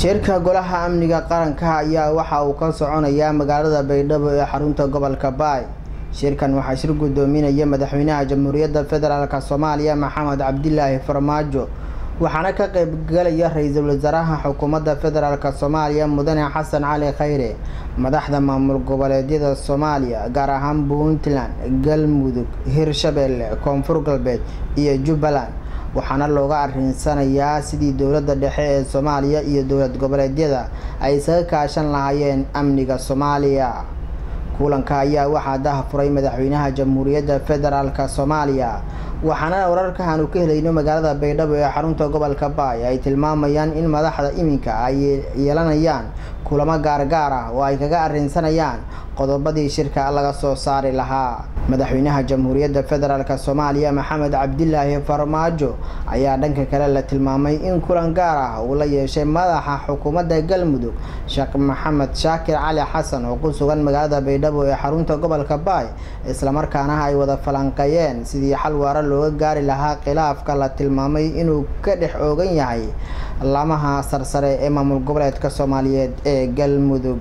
shirka golaha amniga qaranka ayaa waxa uu ka soconayaa magaalada baydhabo ee xarunta gobolka baay. Shirkan waxaa shir gudoominaya madaxweynaha jamhuuriyadda federaalk soomaaliya maxamed cabdilaahi farmaajo waxaana ka qeybgalaya ra'iisul wasaaraha xukuumadda federaalk soomaaliya mudane xasan cali khayre madaxda maamul goboleedyada soomaaliya gaar ahaan puntland galmudug hirshabelle koonfur galbeed iyo jubbaland waxaana looga arinsanayaa sidii dowladda dhexe ee soomaaliya iyo dowlad goboleedyada ay isaga kaashan lahaayeen amniga soomaaliya. Kulanka ayaa waxaa dahafuray madaxweynaha jamhuuriyadda federaalk soomaaliya waxaana wararkaanu ka helayno magaalada baydhabo ee xarunta gobolka baay ay tilmaamayaan in madaxda iminka ay yeelanayaan kulamo gaargaar ah oo ay kaga arinsanayaan qodobadii shirka laga soo saari lahaa madaxweynaha jamhuuriyadda federaalk soomaaliya maxamed cabdilaahi farmaajo ayaa dhanka kale la tilmaamay in kulan gaar ah uu la yeeshay madaxa xukuumadda galmudug sheekh maxamed shaakir cali xasan oo ku sugan magaalada baydhabo ee xarunta gobolka baay islamarkaana ay wada falanqeeyeen. Sidii xal waara looga gaari lahaa khilaafka la tilmaamay inuu ka dhex oogan yahay laamaha sarsare ee maamul goboleedka soomaaliyeed ee galmudug